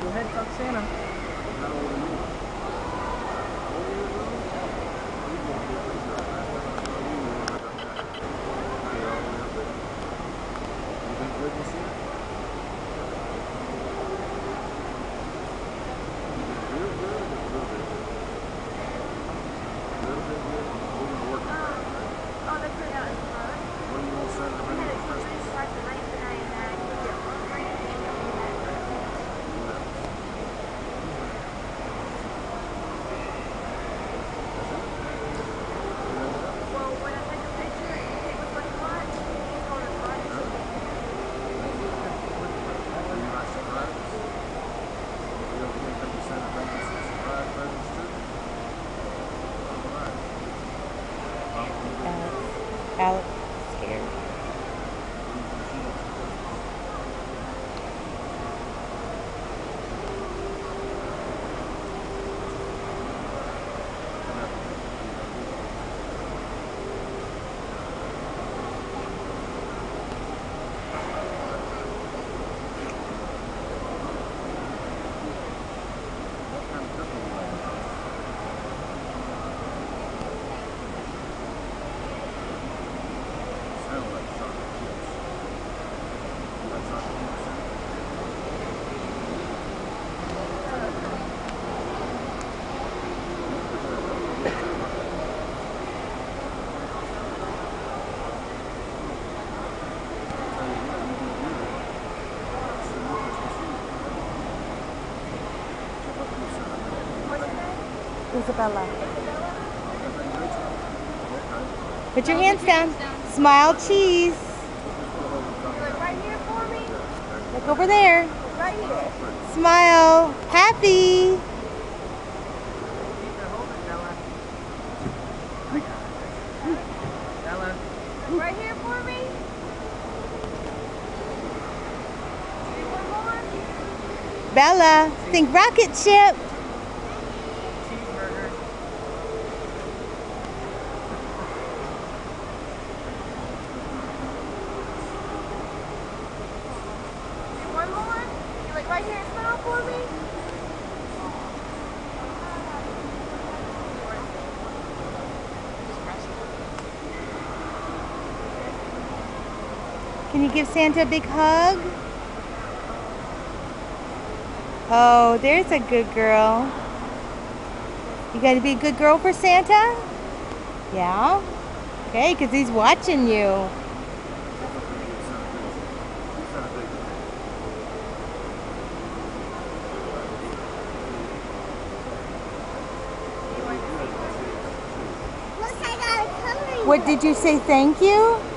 Go ahead, talk Alex scared. Isabella. Put your hands down. Smile, cheese. Right here for me? Look over there. Smile. Happy. Right here for me? Bella. Think rocket ship. Can you give Santa a big hug? Oh, there's a good girl. You got to be a good girl for Santa? Yeah? Okay, because he's watching you. Look, I got a color. What did you say? Thank you?